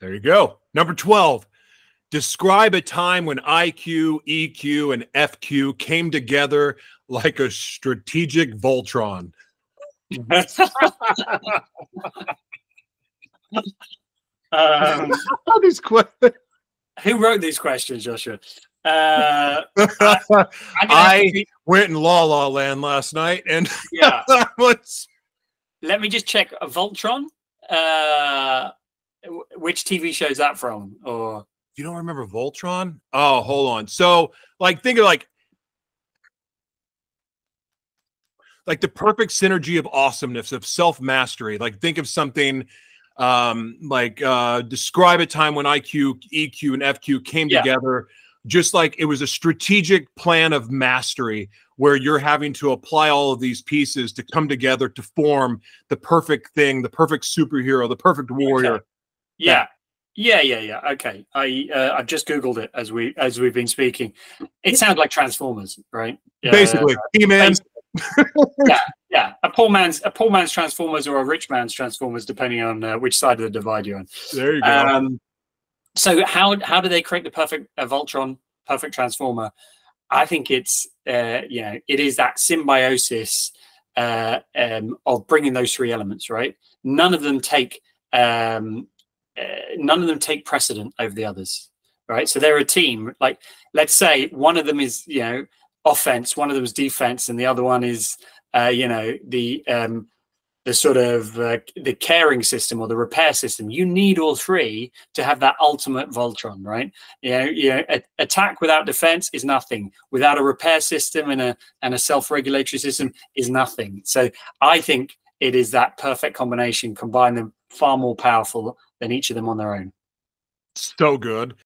There you go. Number 12. Describe a time when IQ, EQ, and FQ came together like a strategic Voltron. um, these questions. who wrote these questions, Joshua? Uh, I I'm gonna have to be- went in La La Land last night and yeah. was Let me just check. A Voltron. Uh, wh- which TV show is that from? Or you don't remember Voltron? Oh, hold on. So, like, think of like like the perfect synergy of awesomeness of self mastery. Like, think of something um like uh describe a time when IQ, EQ, and FQ came Yeah. together, just like it was a strategic plan of mastery where you're having to apply all of these pieces to come together to form the perfect thing, the perfect superhero, the perfect warrior. Yeah. Yeah, yeah, yeah. Okay, I uh, I've just googled it as we as we've been speaking. It sounds like Transformers, right? Yeah, Basically, He-Man, yeah. A poor man's a poor man's Transformers or a rich man's Transformers, depending on uh, which side of the divide you're on. there you go. Um, so how how do they create the perfect uh, Voltron, perfect Transformer? I think it's uh, you know it is that symbiosis uh, um, of bringing those three elements right. None of them take um, uh, none of them take precedent over the others, right? So they're a team. Like let's say one of them is you know offense, one of them is defense, and the other one is uh, you know the um, the sort of uh, the caring system or the repair system. You need all three to have that ultimate Voltron, right? You know, you know, a- attack without defense is nothing. Without a repair system and a and a self-regulatory system is nothing. So I think it is that perfect combination. Combine them far more powerful than each of them on their own. so good.